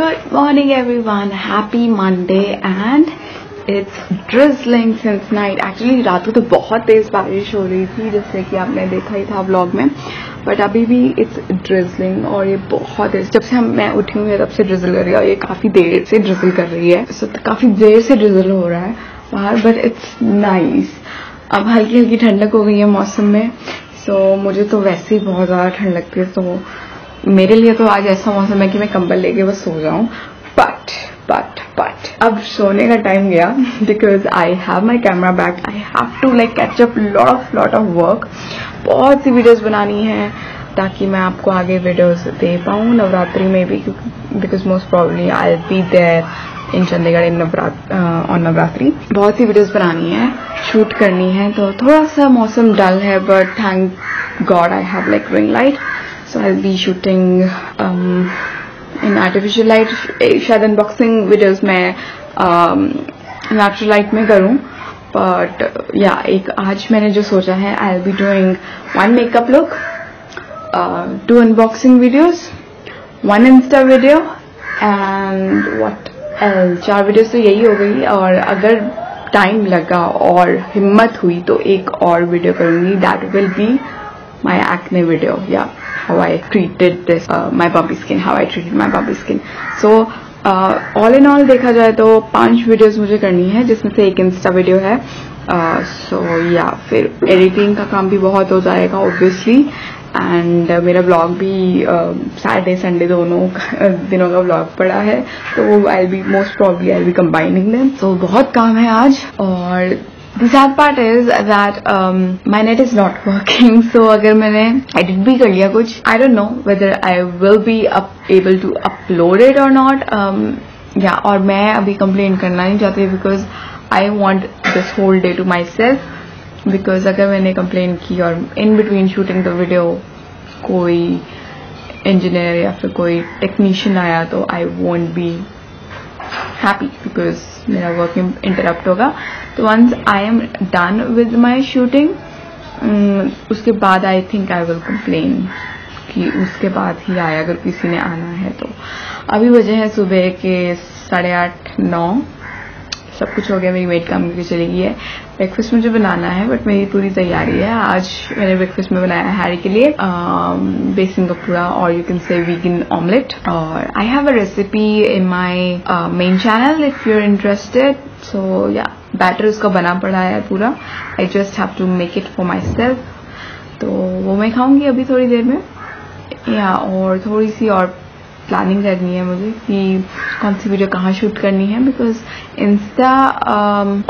Good morning, everyone. Happy Monday, and it's drizzling since night. Actually, रात को तो बहुत तेज बारिश हो रही थी जैसे कि आपने देखा ही था व्लॉग में बट अभी भी इट्स ड्रिजलिंग और ये बहुत तेज जब से हम मैं उठी हूँ तब से ड्रिजल कर रही है और ये काफ़ी देर से ड्रिजल कर रही है so, तो काफ़ी देर से ड्रिजल हो रहा है बाहर बट इट्स नाइस अब हल्की हल्की ठंडक हो गई है मौसम में सो so, मुझे तो वैसे ही बहुत ज़्यादा ठंड लगती है तो मेरे लिए तो आज ऐसा मौसम है कि मैं कंबल लेके बस सो जाऊँ। बट बट बट अब सोने का टाइम गया because I have my camera back I have to like catch up lot of lot of work बहुत सी वीडियोज़ बनानी है, ताकि मैं आपको आगे वीडियोस दे पाऊँ नवरात्रि में भी because most probably I be there in Chandigarh in Navratra on Navratri. बहुत सी वीडियोस बनानी है शूट करनी है तो थोड़ा सा मौसम डल है but thank God I have like ring light so I'll be shooting um, in artificial light शायद अनबॉक्सिंग वीडियोस मैं नेचुरल um, लाइट में करूँ. बट या एक आज मैंने जो सोचा है I will be doing one makeup look two unboxing videos one insta video and what L चार वीडियोस तो यही हो गई और अगर टाइम लगा और हिम्मत हुई तो एक और वीडियो करूँगी. That will be my acne video yeah. How i treated this uh, my bumpy skin how i treated my bumpy skin. So all in all देखा जाए तो पाँच वीडियोस मुझे करनी है जिसमें से एक इंस्टा वीडियो है। सो uh, या so, yeah, फिर एडिटिंग का काम भी बहुत हो जाएगा ऑब्वियसली एंड uh, मेरा ब्लॉग भी सैटरडे uh, संडे दोनों दिनों का ब्लॉग पड़ा है। तो I be most probably I be combining them तो बहुत काम है आज और The sad part is that um, my net is not working. So अगर मैंने edit भी कर लिया कुछ I don't know whether I will be up, able to upload it or not. Um, yeah, और मैं अभी complain करना नहीं चाहती because I want this whole day to myself. Because अगर मैंने complain की और in between shooting the video कोई engineer या फिर कोई technician आया तो I won't be happy because मेरा वर्क इंटरप्ट होगा। तो once I am done with my shooting उसके बाद I think I will complain कि उसके बाद ही आए अगर किसी ने आना है तो। अभी वजह है सुबह के साढ़े आठ, नौ। सब कुछ हो गया, मेरी मेड काम करके चली गई है। ब्रेकफास्ट मुझे बनाना है बट मेरी पूरी तैयारी है। आज मैंने ब्रेकफास्ट में बनाया हैरी के लिए बेसन का पूरा और you can say vegan omelette और I have a recipe in my main channel if you are interested so या बैटर उसका बना पड़ा है पूरा। I just have to make it for myself तो वो मैं खाऊँगी अभी थोड़ी देर में। या और थोड़ी सी और प्लानिंग करनी है मुझे कि कौन सी वीडियो कहाँ शूट करनी है बिकॉज़ इंस्टा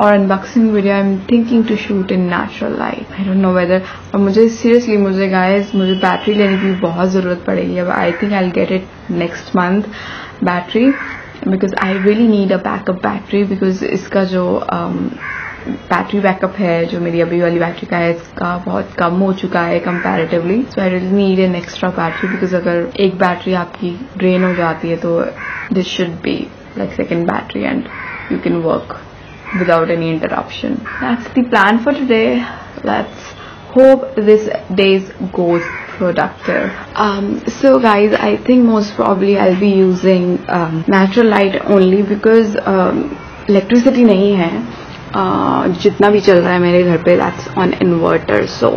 और unboxing video I am thinking to shoot in natural light I don't know whether और मुझे सीरियसली मुझे गाइस मुझे बैटरी लेने की बहुत ज़रूरत पड़ेगी अब I think I get it next month battery because I really need a backup battery because इसका जो um, बैटरी बैकअप है, जो मेरी अभी वाली बैटरी का है, इसका बहुत कम हो चुका है comparatively so I need an extra battery because अगर एक बैटरी आपकी ड्रेन हो जाती है तो this should be like second battery and you can work without any interruption that's the plan for today let's hope this days goes productive so guys I think most probably I be using natural light only because electricity नहीं है. जितना भी चल रहा है मेरे घर पे that's on inverter so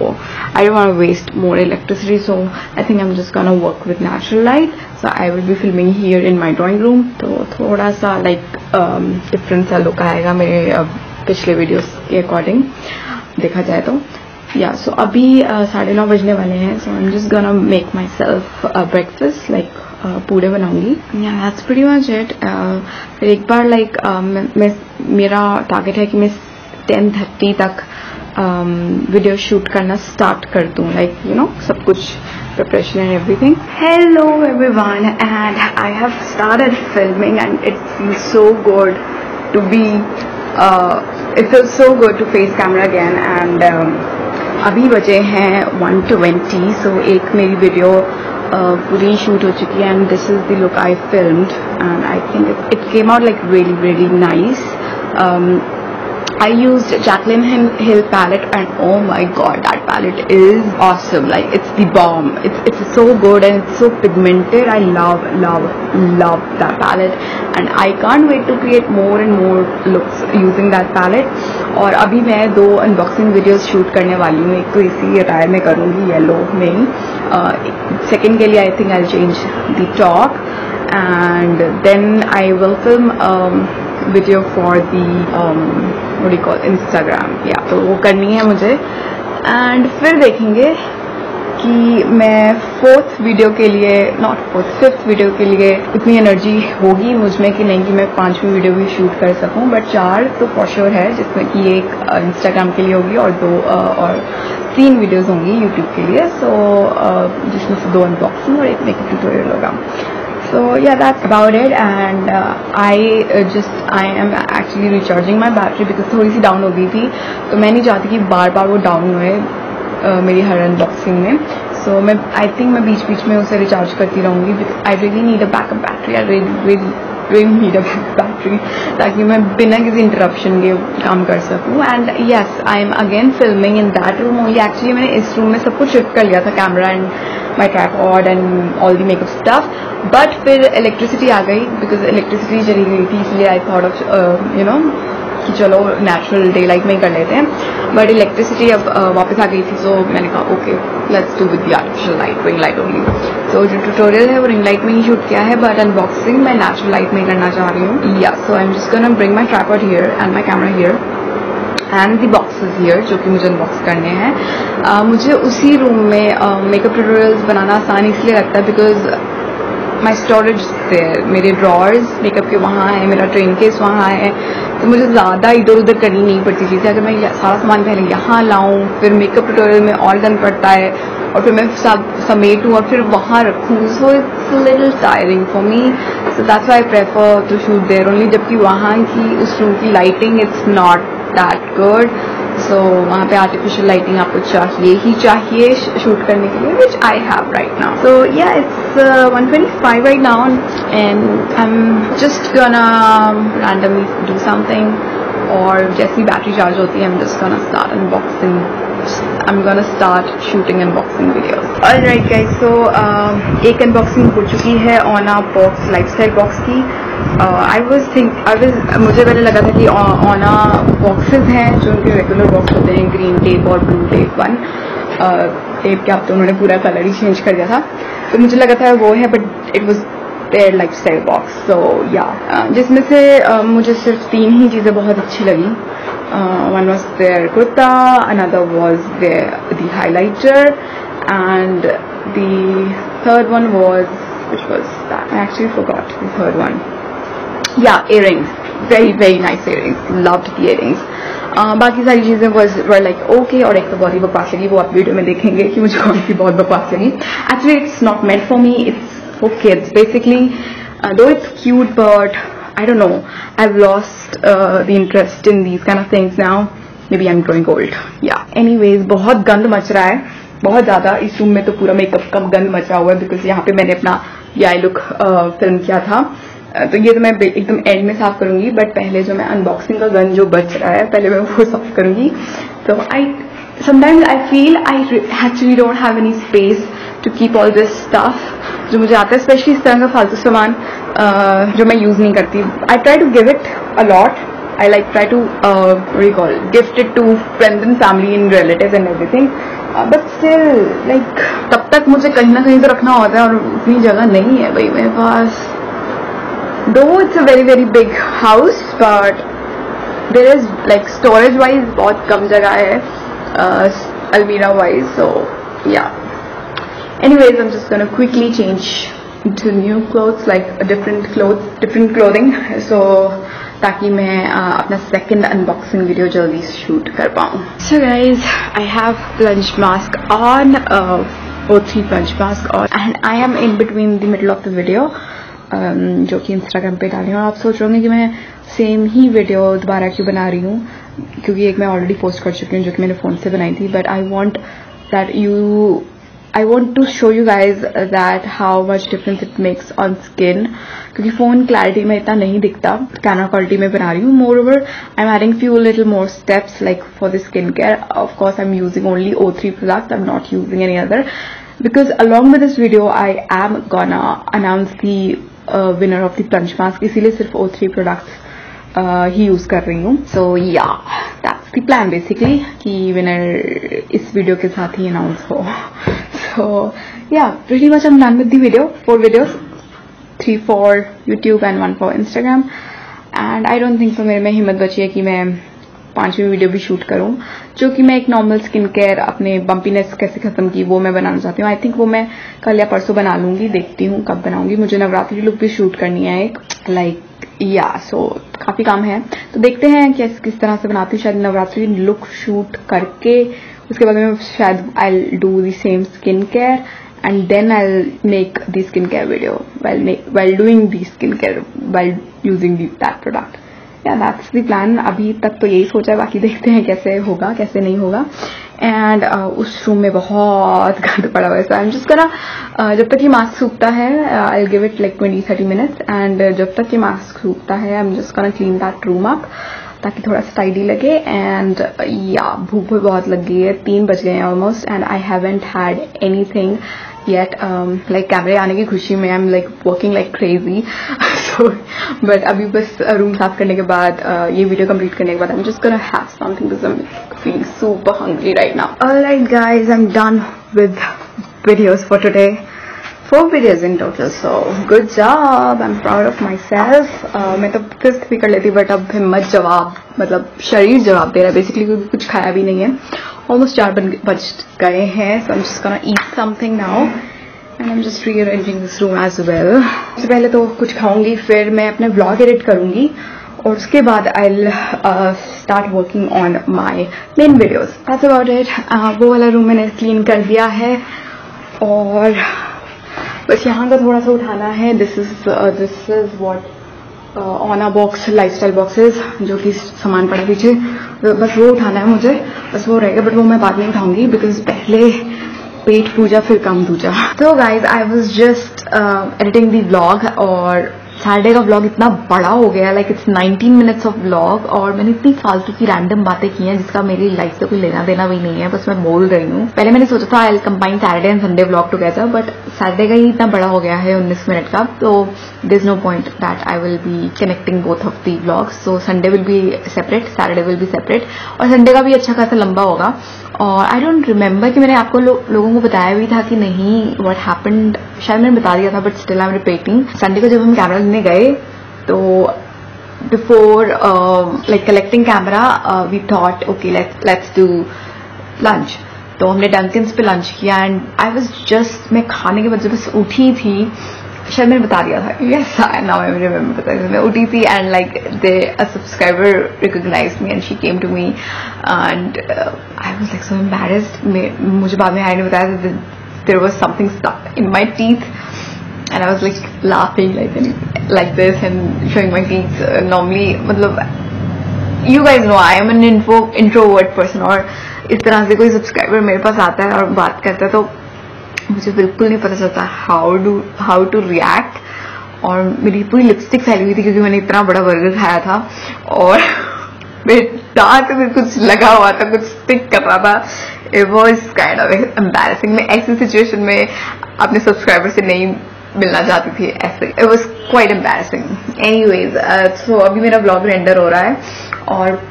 I don't want waste more electricity so I think I am just gonna work with natural light so I will be filming here in my drawing room तो थोड़ा सा like different सा look आएगा मेरे uh, पिछले videos के according देखा जाए तो। या सो अभी साढ़े नौ बजने वाले हैं so I am just gonna make myself breakfast like पूरे बनाऊँगी। दैट्स प्रीटी मच इट फिर एक बार लाइक like, मैं मेरा टारगेट है कि मैं टेन थर्टी तक um, वीडियो शूट करना स्टार्ट कर दूँ लाइक यू नो सब कुछ preparation and everything hello everyone and I have started filming and it's so good to be it's so good to face camera again and अभी बजे हैं one twenty so एक मेरी video पूरी shoot हो चुकी है and this is the look I film and I think it came out like very very nice I used Jacqueline Hill palette and oh my god that palette is awesome like it's the bomb it's it's so good and it's so pigmented I love love love that palette and I can't wait to create more and more looks using that palette और अभी मैं दो unboxing videos shoot करने वाली हूँ एक तो इसी अटायर में करूँगी येलो में ही सेकेंड के लिए I think I change the top and then I will film um, for the you call Instagram. Yeah तो वो करनी है मुझे। एंड फिर देखेंगे कि मैं फोर्थ वीडियो के लिए नॉट फोर्थ फिफ्थ वीडियो के लिए इतनी एनर्जी होगी मुझमें कि नहीं कि मैं पांचवी वीडियो भी शूट कर सकूँ। बट चार तो फॉरश्योर है जिसमें कि एक इंस्टाग्राम के लिए होगी और दो और तीन वीडियोस होंगी यूट्यूब के लिए। सो जिसमें से दो अनबॉक्सिंग और एक मेकअप ट्यूटोरियल होगा। So yeah that's about it. And uh, I uh, just I am actually recharging my battery because थोड़ी सी डाउन हो गई थी। तो मैं नहीं चाहती कि बार बार वो डाउन हुए uh, मेरी हर अनबॉक्सिंग में। सो so, मैं आई थिंक मैं बीच बीच में उसे रिचार्ज करती रहूँगी I really need a backup battery I really really need a battery ताकि मैं बिना किसी इंटरप्शन के काम कर सकूँ। And yes I am again filming in that room only actually मैंने इस रूम में सब कुछ शिफ्ट कर लिया था camera and my tripod and all the makeup stuff but फिर इलेक्ट्रिसिटी आ गई बिकॉज़ इलेक्ट्रिसिटी चली गई थी इसलिए I thought of you know कि चलो नेचुरल डे लाइट में ही कर लेते हैं. बट इलेक्ट्रिसिटी अब uh, वापस आ गई थी सो मैंने कहा okay let's do with the artificial light ring light only तो जो ट्यूटोरियल है वो रिंग लाइट में ही शूट किया है बट अनबॉक्सिंग मैं नेचुरल लाइट में करना चाह रही हूँ. Yeah so I am just gonna bring my tripod here and my camera here and the boxes here जो कि मुझे अनबॉक्स करने हैं। uh, मुझे उसी रूम में मेकअप ट्यूटोरियल्स बनाना आसान इसलिए लगता है बिकॉज़ माई स्टोरेज देयर मेरे ड्रॉर्स मेकअप के वहाँ है मेरा ट्रेन केस वहाँ है। तो मुझे ज़्यादा इधर उधर करनी नहीं पड़ती चीज़ें। अगर मैं सारा सामान पहले यहाँ लाऊं फिर मेकअप ट्यूटोरियल में और करना पड़ता है और फिर मैं समेटूँ और फिर वहाँ रखूँ। So it's little tiring for me so that's I prefer to shoot there only जबकि वहाँ की उस रूम की lighting it's not that good so वहाँ पे आर्टिफिशियल लाइटिंग आपको चाहिए ही चाहिए शूट करने के लिए which I have right now so yeah it's 125 right now and I am just gonna randomly do something और जैसी बैटरी चार्ज होती है am just gonna start unboxing I'm gonna start shooting unboxing videos. Alright guys, so uh, एक unboxing हो चुकी है on our box lifestyle box की. I was think I was मुझे पहले लगा था कि ऑना बॉक्सेस हैं जो उनके रेगुलर बॉक्स होते हैं ग्रीन टेप और ब्लू टेप वन टेप के अब तो उन्होंने पूरा कलर ही चेंज कर दिया था। तो मुझे लगा था वो है but it was their lifestyle box so yeah जिसमें से uh, मुझे सिर्फ़ तीन ही चीज़ें बहुत अच्छी लगी। One was there kurta another was there the highlighter and the third one was was that? I actually forgot the third one. Yeah earrings very very nice earrings loved the earrings बाकी सारी चीज़ें was were like okay और एक तो बहुत ही बकवास लगी वो आप वीडियो में देखेंगे कि मुझे कौन सी बहुत बकवास लगी actually it's not made for me it's okay it's basically though it's cute but I don't know I have lost the interest in these kind of things now maybe I am growing old yeah anyways बहुत गंद much रहा है. बहुत ज़्यादा इस room में तो पूरा मेकअप का गंद मचा हुआ है बिकॉज़ यहाँ पे मैंने अपना ये आई लुक फ़िल्म किया था. तो ये तो मैं एकदम एंड में साफ़ करूँगी बट पहले जो मैं अनबॉक्सिंग का गन जो बच रहा है पहले मैं वो साफ़ करूँगी। तो I sometimes I feel I actually don't have any space to keep all this stuff जो मुझे आता है स्पेशली इस तरह का फालतू सामान जो मैं यूज़ नहीं करती। I try to give it a lot I like try to uh, what do you call gift it to friends and family and relatives and everything. But still like तब तक मुझे कहीं ना कहीं तो रखना होता है और उतनी जगह नहीं है भाई मेरे पास। Though it's a very very big house but there is like storage wise बहुत कम जगह है अलमीरा वाइज सो या anyways, i'm just gonna quickly change to new clothes, like, a different clothes, different clothing. So, ताकि मैं अपना second unboxing video जल्दी शूट कर पाऊँ. So guys I have lunch mask on O three lunch mask और and I am in between the middle of the video जो कि Instagram पे डाली हूँ। आप सोच रहे होंगे कि मैं सेम ही वीडियो दोबारा क्यों बना रही हूँ? क्योंकि एक मैं ऑलरेडी पोस्ट कर चुकी हूँ, जो कि मैंने फ़ोन से बनाई थी। But I want that you I want to show you guys that how much difference it makes on skin क्योंकि फ़ोन क्लैरिटी में इतना नहीं दिखता कैमरा क्वालिटी में बना रही हूँ। Moreover I am adding few little more steps like for the skin care of course I am using only O three product I am not using any other because along with this video, I am gonna announce the winner of the punch mask इसीलिए सिर्फ़ O three products ही use कर रही हूँ. So yeah that's plan basically कि winner इस video के साथ ही अनाउंस हो. सो या पिछली बार am done with the video four video three for YouTube and one for Instagram and I don't think so मेरे में हिम्मत बची है कि मैं पांचवी वीडियो भी शूट करूँ जो कि मैं एक नॉर्मल स्किन केयर अपने बम्पीनेस कैसे खत्म की वो मैं बनाना चाहती हूँ। आई थिंक वो मैं कल या परसों बना लूँगी देखती हूँ कब बनाऊँगी। मुझे नवरात्रि लुक भी शूट करनी है एक लाइक या सो काफ़ी काम है। तो देखते हैं कि किस तरह से बनाती हूँ। शायद नवरात्रि लुक शूट करके उसके बाद में शायद I do the same skin care and then I'll make the skincare video while make, while doing skincare while using the, that product. Yeah that's the plan अभी तक तो यही सोचा है बाकी देखते हैं कैसे होगा कैसे नहीं होगा। एंड uh, उस रूम में बहुत गंद पड़ा हुआ है। सो आई एम जस्ट करा जब तक ये मास्क सूखता है I give it like twenty thirty minutes and जब तक ये मास्क सूखता है आई एम जस्ट करा क्लीन दैट रूम अप ताकि थोड़ा सा टाइडी लगे। एंड या भूख भी बहुत लग गई है। तीन बज गए हैं almost and I haven't had anything um, like कैमरे आने की खुशी में I am like working like crazy so but अभी बस रूम साफ़ करने के बाद uh, ये वीडियो कंप्लीट करने के बाद I am just have something I am feeling super hungry right now alright guys I am done with videos for today. Four videos in total so good job. I'm proud of myself. Uh, मैं तो किस्त भी कर लेती but अब हिम्मत जवाब मतलब शरीर जवाब दे रहा है. बेसिकली क्योंकि कुछ खाया भी नहीं है. ऑलमोस्ट चार बन बज गए हैं just gonna eat something now and I am just rearranging this room as well सबसे पहले तो कुछ खाऊँगी, फिर मैं अपने ब्लॉग एडिट करूँगी, और उसके बाद I start working on my main videos that's about it वो वाला रूम मैंने क्लीन कर दिया है, और बस यहाँ का थोड़ा सा उठाना है. This is this is what on box lifestyle boxes जो कि सामान पड़ा पीछे। बस वो उठाना है मुझे, बस वो रहेगा बट वो मैं बाद में उठाऊँगी बिकॉज़ पहले पेट पूजा, फिर कम पूजा। तो guys I was just editing the blog और सैटरडे का व्लॉग इतना बड़ा हो गया like it's 19 minutes of vlog और मैंने इतनी फालतू की रैंडम बातें की हैं जिसका मेरी लाइफ से कोई लेना देना भी नहीं है बस मैं बोल रही हूँ। पहले मैंने सोचा था I combine Saturday and Sunday vlog together but Saturday का ही इतना बड़ा हो गया है 19 मिनट का तो there is no point that I will be connecting both of the vlogs so Sunday will be separate Saturday will be separate और संडे का भी अच्छा खासा लंबा होगा। और आई डोंट रिमेम्बर कि मैंने आपको लो, लोगों को बताया भी था कि नहीं वट हैपेंड शायद मैंने बता दिया था but still I am repeating Sunday को जब हम कैमरा लेने गए तो before like collecting camera we thought okay let's do lunch तो हमने डंकिन्स पे लंच किया एंड आई वॉज़ जस्ट मैं खाने के बाद जब बस उठी थी, शायद मैंने बता दिया था। Yes I now I remember बता दिया मैं उठी थी and like they a subscriber recognize me and she came to me and I was like so embarrassed मुझे बाद में आई ने बताया there was something stuck in my teeth and I was like laughing like like this and showing my teeth. Uh, normally, मतलब you guys know I am an info introvert person और इस तरह से कोई सब्सक्राइबर मेरे पास आता है और बात करता है तो मुझे बिल्कुल नहीं पता चलता how do how to react और मेरी पूरी लिपस्टिक फैली हुई थी क्योंकि मैंने इतना बड़ा बर्गर खाया था और मेरे दांत में कुछ लगा हुआ था कुछ स्टिक कर रहा था। It was kind of embarrassing मैं ऐसी सिचुएशन में अपने सब्सक्राइबर से नहीं मिलना चाहती थी ऐसे। It was quite embarrassing anyways so अभी मेरा ब्लॉग रेंडर हो रहा है और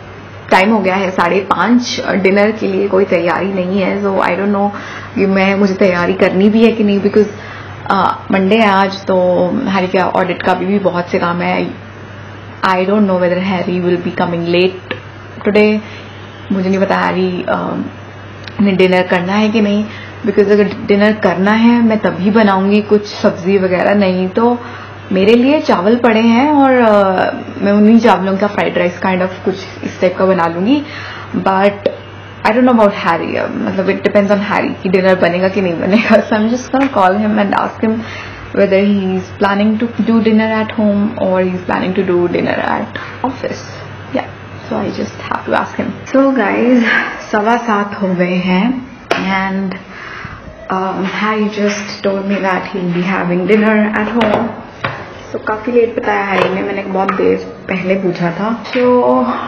टाइम हो गया है साढ़े पाँच। डिनर के लिए कोई तैयारी नहीं है सो आई डोंट नो कि मैं मुझे तैयारी करनी भी है कि नहीं बिकॉज़ मंडे है आज तो हैरी का ऑडिट का भी, भी बहुत से काम है। I don't know whether Harry will be coming late today मुझे नहीं पता हैरी ने डिनर करना है कि नहीं बिकॉज़ अगर डिनर करना है मैं तभी बनाऊँगी कुछ सब्ज़ी वगैरह नहीं तो मेरे लिए चावल पड़े हैं और uh, मैं उन्हीं चावलों का फ्राइड राइस काइंड ऑफ़ कुछ इस टाइप का बना लूँगी but I don't know about Harry मतलब इट डिपेंड्स ऑन हैरी कि डिनर बनेगा कि नहीं बनेगा so am just gonna call him and ask him whether he's planning to do dinner at home or he's planning to do dinner at office. yeah so i just have to ask him. So guys सवा सात हो गए हैं and Harry just told me that he'll be having dinner at home. तो काफ़ी late बताया Harry ने मैंने बहुत देर पहले पूछा था। तो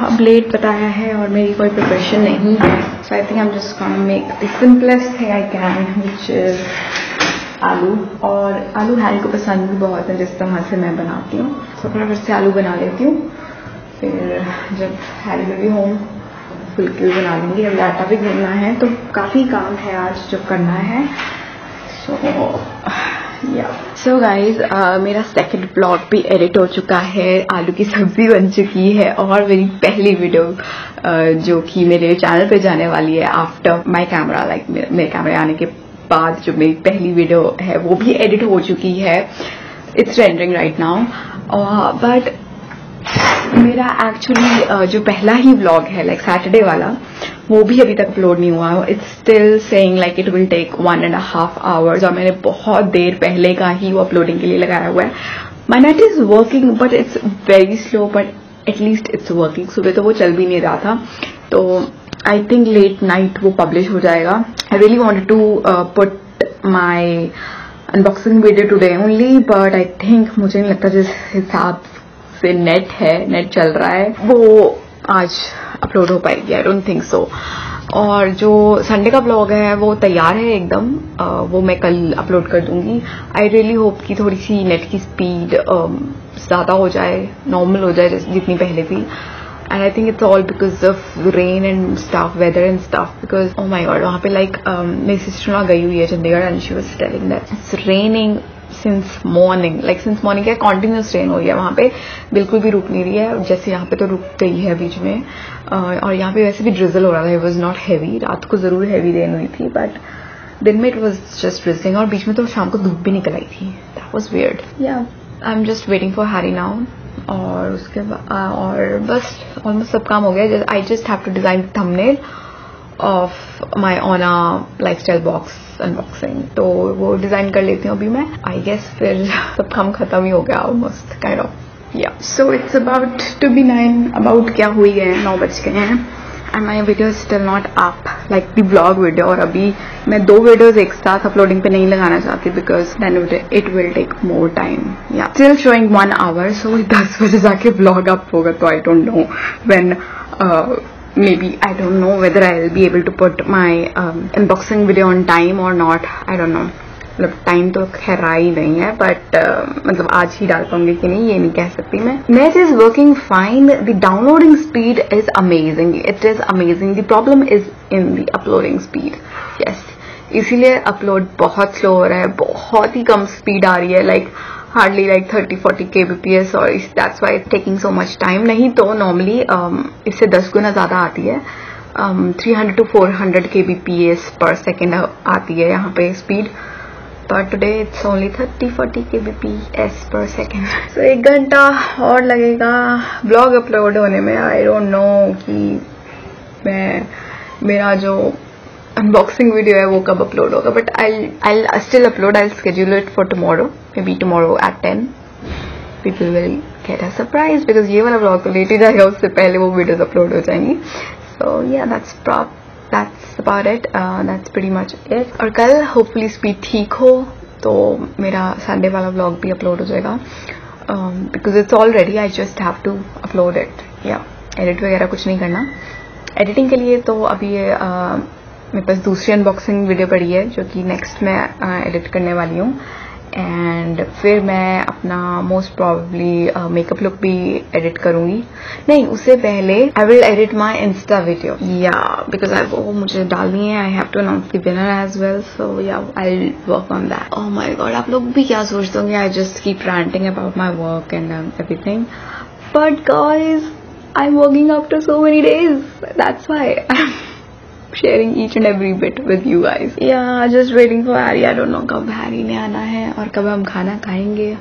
अब लेट बताया है और मेरी कोई प्रिपरेशन नहीं है। So I think I am just gonna make the simplest thing I can which is aloo. और आलू हैरी को पसंद भी बहुत है जिस तरह से मैं बनाती हूँ। तो फिर से आलू बना लेती हूँ। फिर जब हैरी में भी होम फुल्की बना लूँगी। अब आटा भी घूमना है तो काफ़ी काम है आज जो करना है। सो या सो गाइज़ मेरा सेकंड ब्लॉग भी एडिट हो चुका है आलू की सब्ज़ी बन चुकी है और मेरी पहली वीडियो uh, जो कि मेरे चैनल पे जाने वाली है आफ्टर माय कैमरा लाइक मेरे कैमरे आने के बाद जो मेरी पहली वीडियो है वो भी एडिट हो चुकी है। It's rendering right now but मेरा एक्चुअली uh, जो पहला ही व्लॉग है लाइक सैटरडे वाला वो भी अभी तक अपलोड नहीं हुआ। It's still saying like it will take one and half hours और मैंने बहुत देर पहले का ही वो अपलोडिंग के लिए लगाया हुआ है। My net is working but it's very slow but at least it's working सुबह तो वो चल भी नहीं रहा था। तो आई थिंक लेट नाइट वो पब्लिश हो जाएगा। I really want to put my unboxing video today only but I think मुझे नहीं लगता जिस हिसाब से नेट है नेट चल रहा है, वो आज अपलोड हो पाएगी आई डोंट थिंक सो और जो संडे का ब्लॉग है, वो तैयार है एकदम वो मैं कल अपलोड कर दूँगी. आई रियली होप कि थोड़ी सी नेट की स्पीड ज़्यादा हो जाए नॉर्मल हो जाए जितनी पहले थी. And I think it's all because of rain and stuff weather and stuff because oh my God वहाँ पे लाइक मेरी सिस्टर गई हुई है, Chandigarh and she was telling that it's raining since morning like since morning क्या continuous rain हो गया वहाँ पे बिल्कुल भी रुक नहीं रही है जैसे यहाँ पे तो रुक गई है बीच में और यहाँ पे वैसे भी ड्रिजल हो रहा था इट वॉज़ नॉट हैवी रात को ज़रूर हैवी रेन हुई थी बट दिन में इट वॉज़ जस्ट ड्रिजलिंग और बीच में तो शाम को धूप भी निकल आई थी that was weird yeah I am just waiting for Harry now और उसके बाद और बस ऑलमोस्ट सब काम हो गया I just have to design thumbnail of my own lifestyle box unboxing तो वो डिज़ाइन कर लेती हूँ अभी मैं. आई गेस फिर सब काम खत्म ही हो गया almost kind of yeah so it's about to be nine about क्या हुई है? नौ बज गए हैं. And my video still not up like the blog video और अभी मैं दो वीडियोज़ एक साथ अपलोडिंग पे नहीं लगाना चाहती because then it will take more time yeah still showing one hour so दस बजे जाके ब्लॉग अप होगा तो I don't know when maybe I don't know whether I'll be able to put my um, unboxing video on time or not. I don't know. मतलब time तो खैर ही नहीं है बट uh, मतलब आज ही डाल पाऊँगी कि नहीं ये नहीं कह सकती मैं। Net is working fine the downloading speed is amazing it is amazing the problem is in the uploading speed yes इसीलिए अपलोड बहुत स्लो हो रहा है। बहुत ही कम स्पीड आ रही है। Like like, like thirty forty K B P S और that's why taking so much time नहीं तो नॉर्मली um, इससे दस गुना ज़्यादा आती है। Hundred K B P S per second आती है यहाँ पे speed it's only thirty forty K B P S per second तो एक घंटा और लगेगा। ब्लॉग अपलोड होने में आई डोंट नो कि मैं मेरा जो अनबॉक्सिंग वीडियो है वो कब अपलोड होगा but I I still upload I schedule it for tomorrow maybe tomorrow at ten people will get a surprise because ये वाला ब्लॉग तो लेट ही जाएगा उससे पहले वो वीडियोज़ अपलोड हो जाएँगी. So yeah that's prop that's about it that's very much it और कल होपफुली स्पीड ठीक हो तो मेरा संडे वाला ब्लॉग भी अपलोड हो जाएगा. Because it's already I just have to upload it yeah edit वगैरह कुछ नहीं करना. एडिटिंग के लिए तो अभी uh, मेरे पास दूसरी अनबॉक्सिंग वीडियो पड़ी है, जो कि नेक्स्ट मैं एडिट करने वाली हूँ। एंड फिर मैं अपना मोस्ट प्रॉब्ली मेकअप लुक भी एडिट करूँगी। नहीं, उससे पहले I will edit my Insta video yeah because I वो मुझे डालनी है I have to announce the winner as well so yeah I work on that oh my God आप लोग भी क्या सोचते होंगे? I just keep ranting about my work and everything but God is I am working after so many days that's why sharing each and every bit with you guys. Yeah, just waiting for Harry. I don't know कब Harry ने आना है और कब हम खाना खाएँगे